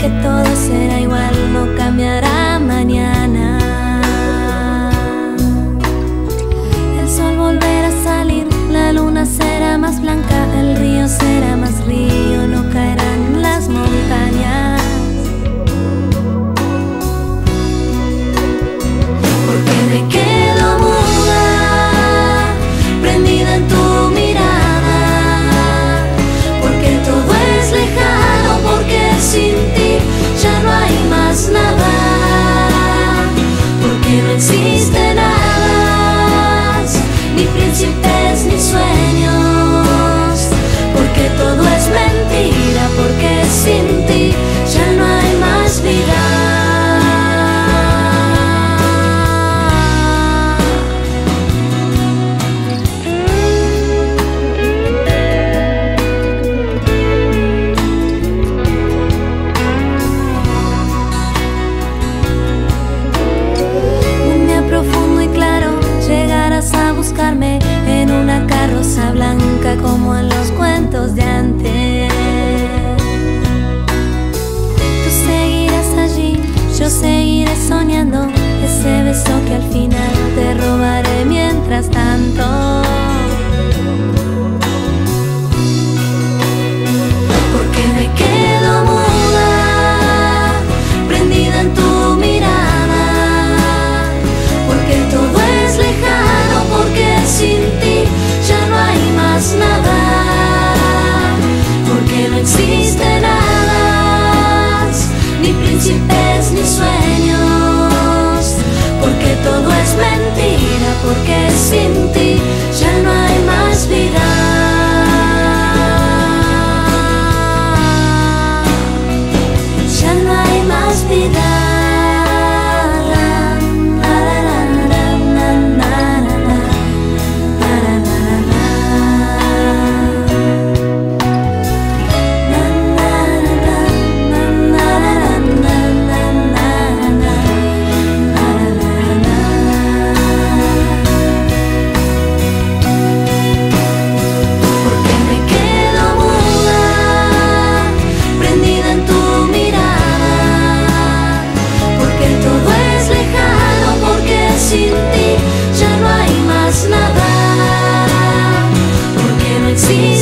que todo será igual, no cambiará. see seguiré soñando. Ese beso que porque sin ti ya See.